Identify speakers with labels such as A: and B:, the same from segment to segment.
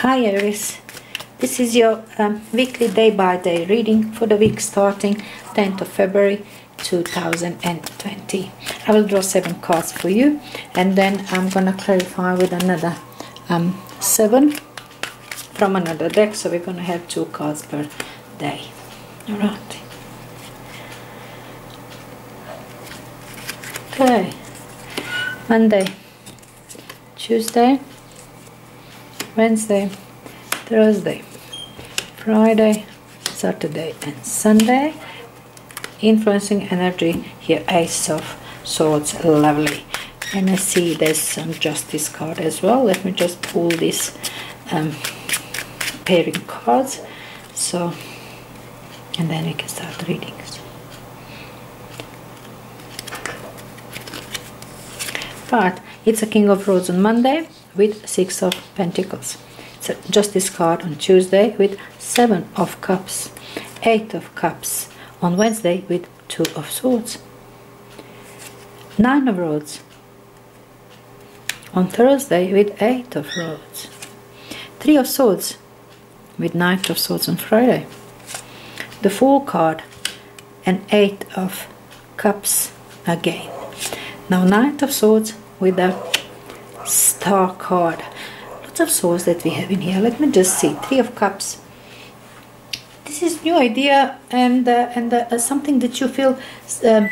A: Hi Aries, this is your um, weekly day by day reading for the week starting 10th of February 2020. I will draw seven cards for you and then I'm gonna clarify with another um, seven from another deck so we're gonna have two cards per day. Alright. Okay. Monday, Tuesday, Wednesday, Thursday, Friday, Saturday, and Sunday. Influencing energy here, Ace of Swords, lovely. And I see there's some Justice card as well. Let me just pull these um, pairing cards. So, and then we can start readings. But it's a King of Rods on Monday with Six of Pentacles. so a Justice card on Tuesday with Seven of Cups, Eight of Cups. On Wednesday with Two of Swords, Nine of Rods on Thursday with Eight of Rods, Three of Swords with Knight of Swords on Friday, the Fool card and Eight of Cups again. Now Knight of Swords with the star card. Lots of swords that we have in here. Let me just see. Three of cups. This is new idea and uh, and uh, something that you feel um,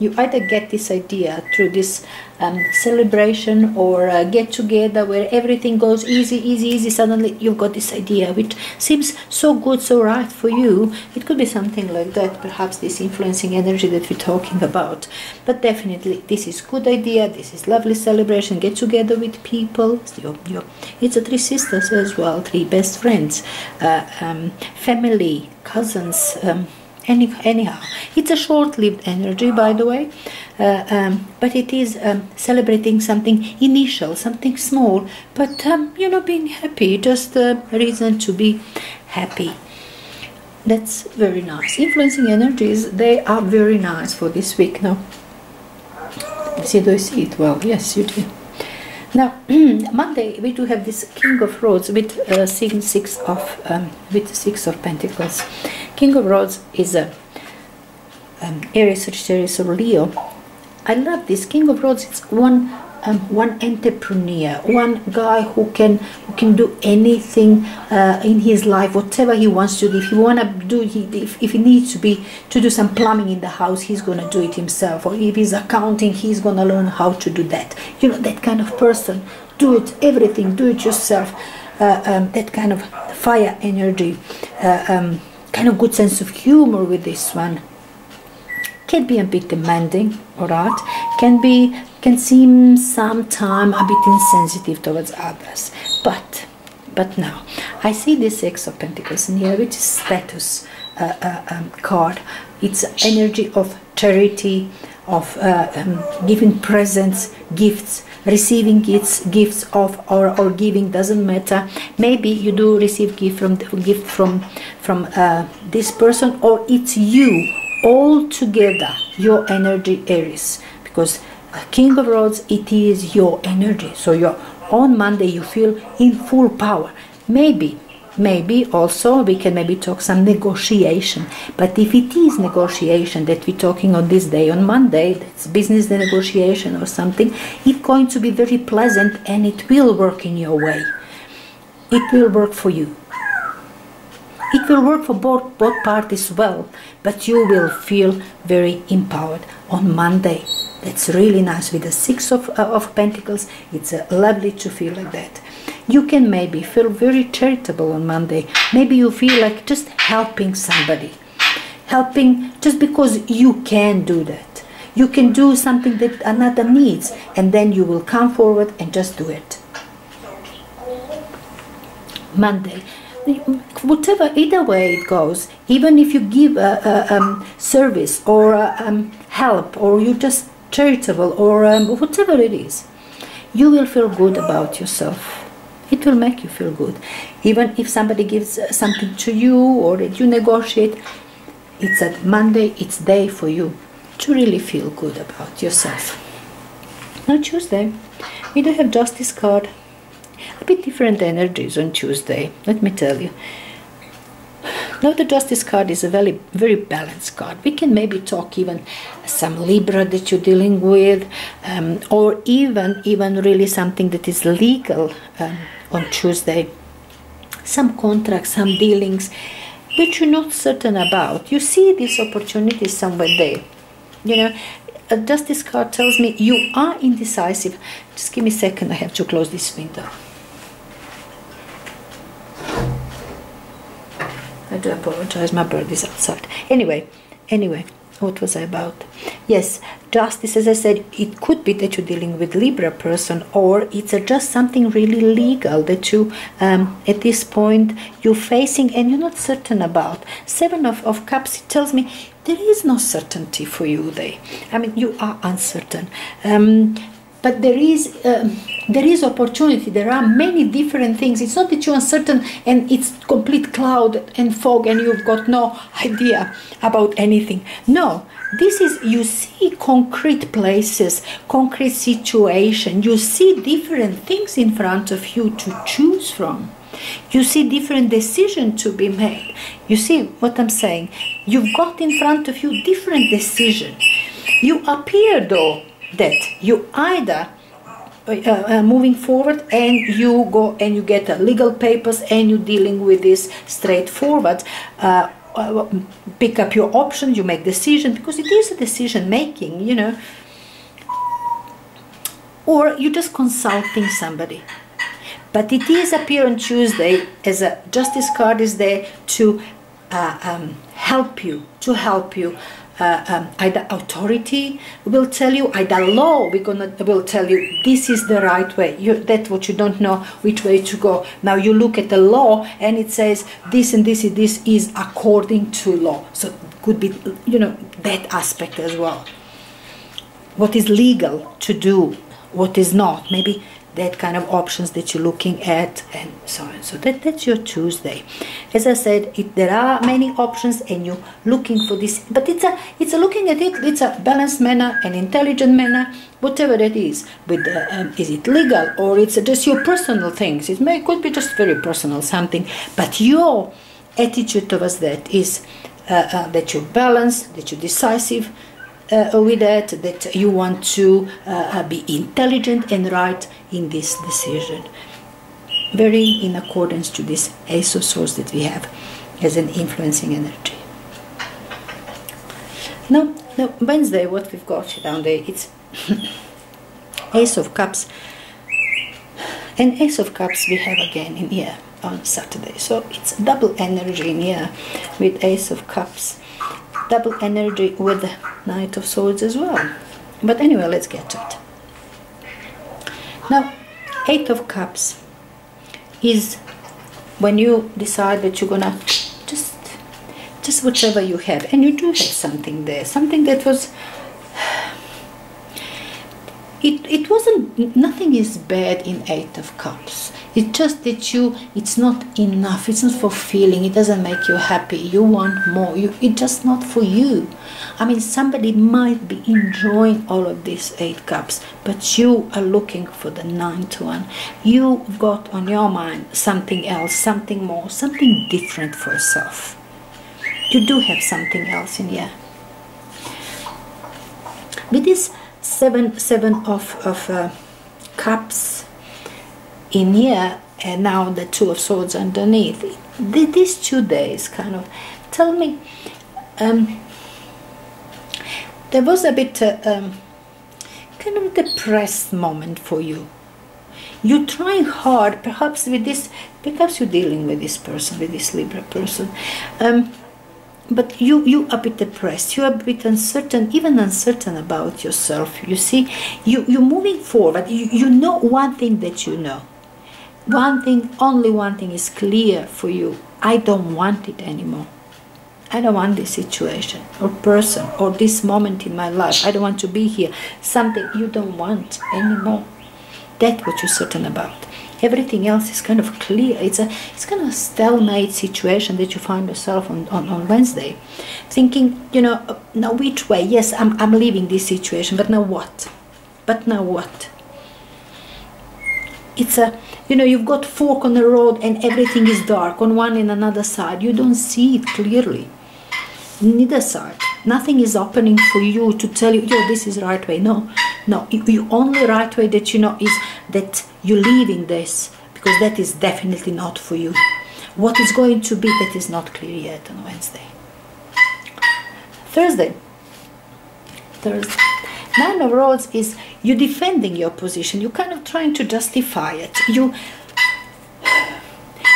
A: you either get this idea through this um, celebration or uh, get together where everything goes easy, easy, easy. Suddenly you've got this idea which seems so good, so right for you. It could be something like that, perhaps this influencing energy that we're talking about. But definitely, this is good idea. This is lovely celebration. Get together with people. it's a three sisters as well, three best friends, uh, um, family, cousins. Um, any, anyhow, it's a short-lived energy, by the way, uh, um, but it is um, celebrating something initial, something small, but um, you know, being happy, just a reason to be happy. That's very nice. Influencing energies, they are very nice for this week now. See, do you see it well? Yes, you do. Now, Monday we do have this King of Rods with uh, six of um, with six of Pentacles. King of Rods is a um, Aries, Sagittarius, or Leo. I love this King of Rods. It's one um, one entrepreneur, one guy who can who can do anything uh, in his life, whatever he wants to do. If he wanna do, he, if, if he needs to be to do some plumbing in the house, he's gonna do it himself. Or if he's accounting, he's gonna learn how to do that. You know that kind of person. Do it everything. Do it yourself. Uh, um, that kind of fire energy, uh, um, kind of good sense of humor with this one can be a bit demanding, alright? Can be can seem sometime a bit insensitive towards others. But but now I see this Six of Pentacles in here, which is status uh, uh, um, card. It's energy of charity, of uh, um, giving presents, gifts, receiving gifts, gifts of or, or giving doesn't matter. Maybe you do receive gift from gift from from uh, this person, or it's you all together your energy Aries. Because King of Rods it is your energy. So you're on Monday you feel in full power. Maybe maybe also we can maybe talk some negotiation. But if it is negotiation that we're talking on this day on Monday that's business negotiation or something it's going to be very pleasant and it will work in your way. It will work for you it will work for both, both parties well, but you will feel very empowered on Monday. That's really nice with the Six of, uh, of Pentacles. It's uh, lovely to feel like that. You can maybe feel very charitable on Monday. Maybe you feel like just helping somebody. Helping just because you can do that. You can do something that another needs and then you will come forward and just do it. Monday whatever either way it goes even if you give a, a um, service or um, help or you're just charitable or um, whatever it is you will feel good about yourself. It will make you feel good. Even if somebody gives uh, something to you or that you negotiate it's a monday it's day for you to really feel good about yourself. Now tuesday we do have justice card A bit different energies on Tuesday, let me tell you. Now the Justice card is a very, very balanced card. We can maybe talk even some Libra that you're dealing with, um, or even even really something that is legal um, on Tuesday. Some contracts, some dealings, which you're not certain about. You see this opportunity somewhere there. You know, a Justice card tells me you are indecisive. Just give me a second. I have to close this window. I do apologize, my bird is outside. Anyway, anyway, what was I about? Yes, justice, as I said, it could be that you're dealing with Libra person, or it's just something really legal that you, um, at this point, you're facing and you're not certain about. Seven of, of Cups, it tells me there is no certainty for you there. I mean, you are uncertain. Um, but there is um, there is opportunity. There are many different things. It's not that you're uncertain and it's complete cloud and fog and you've got no idea about anything. No this is you see concrete places concrete situation. You see different things in front of you to choose from. You see different decisions to be made. You see what i'm saying? You've got in front of you different decision. You appear though that you either uh, uh, moving forward and you go and you get uh, legal papers and you're dealing with this straightforward uh, uh, pick up your options you make decision because it is a decision making you know. Or you're just consulting somebody. But it is appear on tuesday as a justice card is there to uh, um, help you to help you uh, um, either authority will tell you, either law we're gonna will tell you this is the right way. You, that's what you don't know which way to go. Now you look at the law and it says this and this and this is according to law. So could be you know that aspect as well. What is legal to do, what is not. Maybe that kind of options that you're looking at and so on. So that, that's your tuesday. As i said it, there are many options and you're looking for this but it's a it's a looking at it it's a balanced manner an intelligent manner whatever that is. With uh, um, is it legal or it's just your personal things? It may could be just very personal something but your attitude towards that is uh, uh, that you're balanced that you're decisive with that, that you want to uh, uh, be intelligent and right in this decision. Very in accordance to this Ace of Swords that we have as an influencing energy. Now, now Wednesday, what we've got down there, it's Ace of Cups. And Ace of Cups we have again in here on Saturday. So it's double energy in here with Ace of Cups double energy with the Knight of Swords as well. But anyway, let's get to it. Now, Eight of Cups is when you decide that you're gonna just just whatever you have and you do have something there something that was it, it wasn't nothing is bad in eight of cups it's just that you it's not enough it's not fulfilling it doesn't make you happy. You want more you it's just not for you. I mean somebody might be enjoying all of these eight cups but you are looking for the ninth one. You've got on your mind something else something more something different for yourself. You do have something else in here. With this seven seven of of uh, cups in here and now the two of swords underneath. These two days kind of. Tell me um, there was a bit uh, um, kind of depressed moment for you. You're trying hard perhaps with this perhaps you're dealing with this person with this libra person um, but you you a bit depressed. You are a bit uncertain even uncertain about yourself. You see you you're moving forward. You, you know one thing that you know one thing, only one thing is clear for you. I don't want it anymore. I don't want this situation or person or this moment in my life. I don't want to be here. Something you don't want anymore. That's what you're certain about. Everything else is kind of clear. It's a it's kind of a stalemate situation that you find yourself on, on, on Wednesday. Thinking, you know, now which way? Yes, I'm I'm leaving this situation, but now what? But now what? It's a you know you've got fork on the road and everything is dark on one and another side. You don't see it clearly. Neither side. Nothing is opening for you to tell you yo this is right way. No no. You only right way that you know is that you're leaving this because that is definitely not for you. What is going to be that is not clear yet on wednesday. Thursday nine of rods is you defending your position. You're kind of trying to justify it. You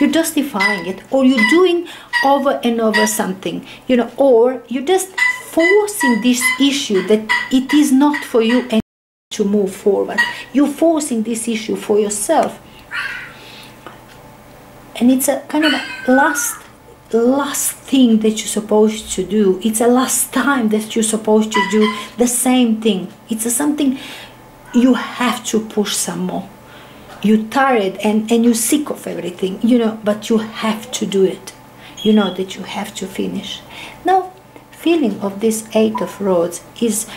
A: you're justifying it or you're doing over and over something you know or you're just forcing this issue that it is not for you and to move forward. You're forcing this issue for yourself. And it's a kind of last last thing that you're supposed to do it's a last time that you're supposed to do the same thing it's something you have to push some more you're tired and, and you're sick of everything, you know, but you have to do it. You know that you have to finish. Now, feeling of this eight of rods is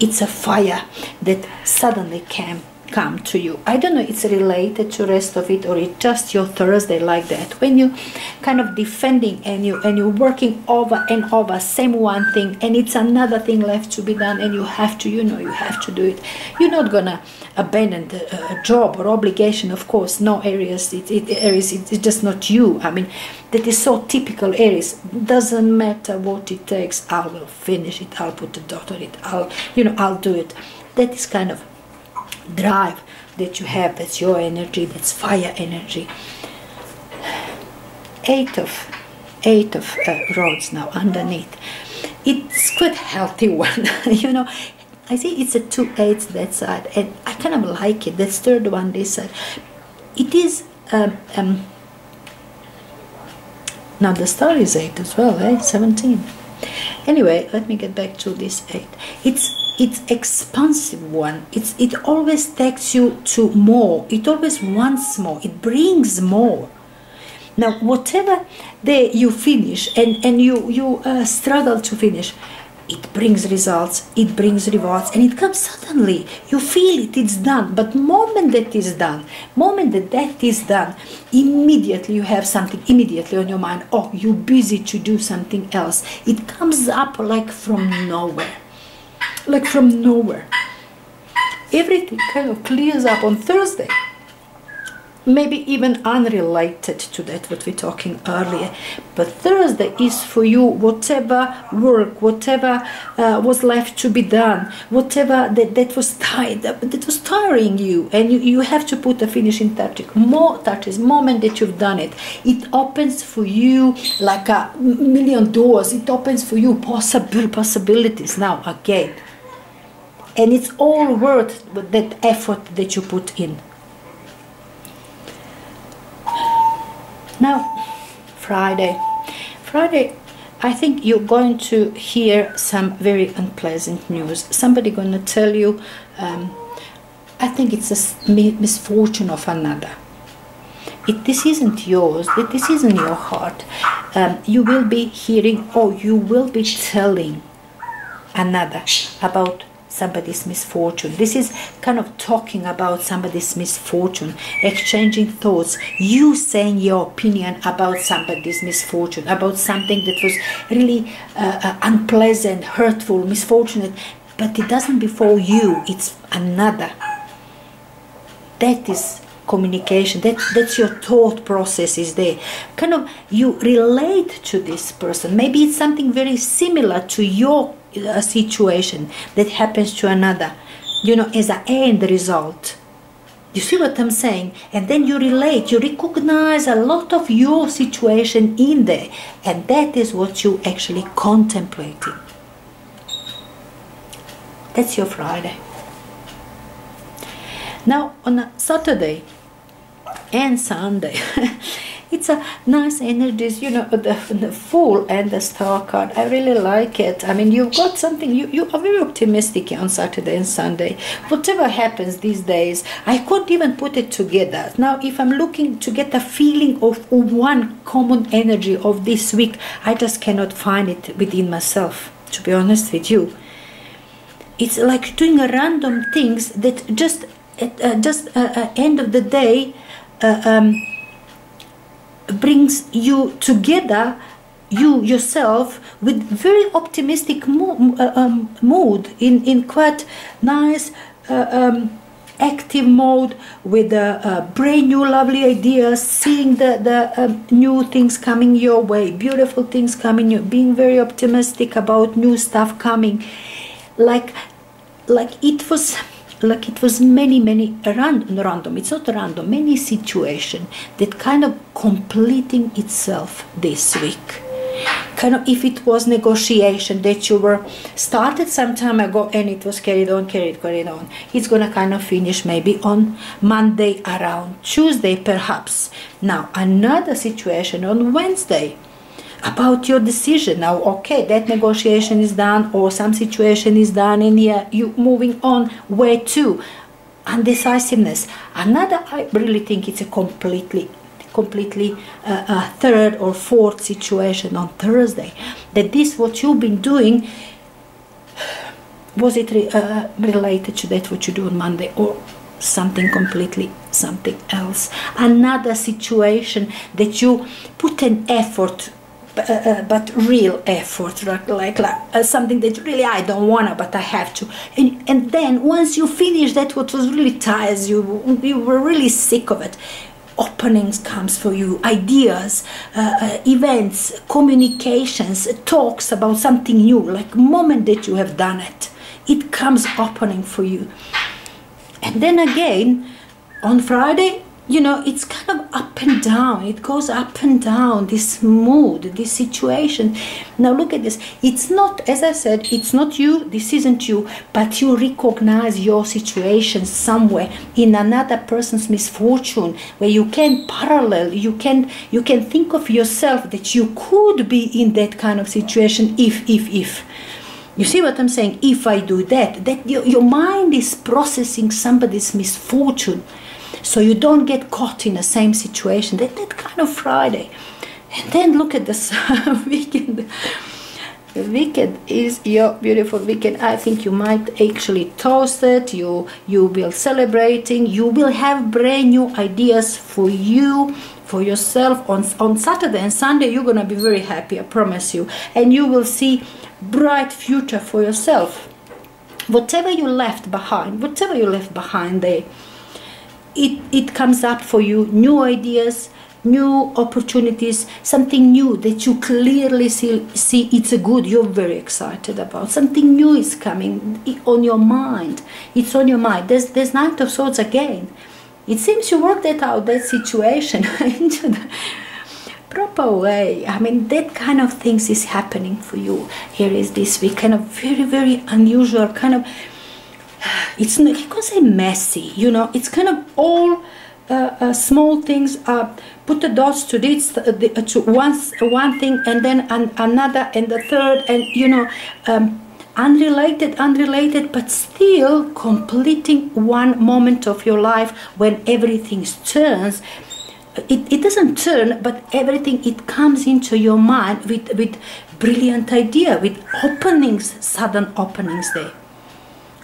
A: it's a fire that suddenly came come to you. I don't know it's related to rest of it or it's just your Thursday like that. When you kind of defending and you and you're working over and over same one thing and it's another thing left to be done and you have to you know you have to do it. You're not gonna abandon a, uh, a job or obligation of course no Aries it, it Aries it's just not you I mean that is so typical Aries doesn't matter what it takes I will finish it I'll put the dot on it I'll you know I'll do it that is kind of drive that you have that's your energy that's fire energy. Eight of eight of uh, rods now underneath. It's quite healthy one you know. I see it's a two eights that side and I kind of like it that's third one this side. It is um, um, now the star is 8 as well eh 17 anyway let me get back to this 8 it's it's expansive one. It's it always takes you to more. It always wants more. It brings more. Now whatever day you finish and and you you uh, struggle to finish it brings results it brings rewards and it comes suddenly. You feel it it's done. But moment that is done moment that that is done immediately you have something immediately on your mind. Oh you're busy to do something else. It comes up like from nowhere. Like from nowhere. Everything kind of clears up on thursday maybe even unrelated to that what we're talking earlier. But thursday is for you whatever work whatever uh, was left to be done whatever that, that was tired that was tiring you and you, you have to put a finishing touch more touches moment that you've done it. It opens for you like a million doors. It opens for you possible possibilities now again. And it's all worth that effort that you put in Now, Friday. Friday, I think you're going to hear some very unpleasant news. Somebody going to tell you, um, I think it's a misfortune of another. If this isn't yours, if this isn't your heart, um, you will be hearing or you will be telling another about somebody's misfortune. This is kind of talking about somebody's misfortune, exchanging thoughts, you saying your opinion about somebody's misfortune, about something that was really uh, uh, unpleasant, hurtful, misfortunate, but it doesn't befall you, it's another. That is communication that that's your thought process is there kind of you relate to this person maybe it's something very similar to your a situation that happens to another, you know, as an end result. You see what I'm saying? And then you relate, you recognize a lot of your situation in there, and that is what you actually contemplating. That's your Friday. Now on Saturday and Sunday it's a nice energies you know the, the fool and the star card. I really like it. I mean you've got something you, you are very optimistic on saturday and sunday. Whatever happens these days i couldn't even put it together. Now if i'm looking to get a feeling of one common energy of this week i just cannot find it within myself to be honest with you. It's like doing random things that just at, uh, just uh, uh, end of the day uh, um, brings you together you yourself with very optimistic mo- uh, um, mood in, in quite nice uh, um, active mode with uh, brand new lovely ideas seeing the, the um, new things coming your way beautiful things coming your being very optimistic about new stuff coming. Like like it was like it was many many random, random it's not random many situation that kind of completing itself this week. Kind of if it was negotiation that you were started some time ago and it was carried on carried carried on it's gonna kind of finish maybe on monday around tuesday perhaps. Now another situation on wednesday about your decision. Now okay that negotiation is done or some situation is done and here you moving on where to? Undecisiveness. Another i really think it's a completely completely uh, a third or fourth situation on thursday that this what you've been doing was it re- uh, related to that what you do on monday or something completely something else? Another situation that you put an effort uh, uh, but real effort, like, like, uh, something that really I don't wanna, but I have to. And and then once you finish that, what was really tires you, you were really sick of it. Openings comes for you, ideas, uh, uh, events, communications, talks about something new. Like moment that you have done it, it comes opening for you. And then again, on Friday, you know it's kind of up and down. It goes up and down this mood this situation. Now look at this. It's not as i said it's not you this isn't you but you recognize your situation somewhere in another person's misfortune where you can parallel you can you can think of yourself that you could be in that kind of situation if if if. You see what i'm saying? If i do that that your, your mind is processing somebody's misfortune so you don't get caught in the same situation. That, that kind of Friday. And then look at this weekend. Weekend is your beautiful weekend. I think you might actually toast it. You you will celebrating. You will have brand new ideas for you, for yourself. On on Saturday and Sunday, you're gonna be very happy. I promise you. And you will see bright future for yourself. Whatever you left behind, whatever you left behind there it, it comes up for you new ideas new opportunities something new that you clearly see, see it's a good you're very excited about. Something new is coming on your mind. It's on your mind. There's there's knight of swords again. It seems you worked that out that situation into the proper way. I mean that kind of things is happening for you. Here is this week kind of very very unusual kind of it's not, you can say messy, you know, it's kind of all uh, uh, small things. Uh, put the dots to this, the, to one, one thing, and then an, another, and the third, and you know, um, unrelated, unrelated, but still completing one moment of your life when everything turns. It, it doesn't turn, but everything it comes into your mind with with brilliant idea, with openings, sudden openings there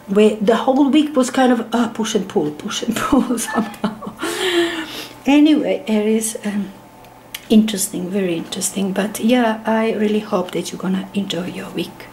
A: where the whole week was kind of uh, push and pull, push and pull somehow. anyway, it is um, interesting, very interesting. But yeah, I really hope that you're gonna enjoy your week.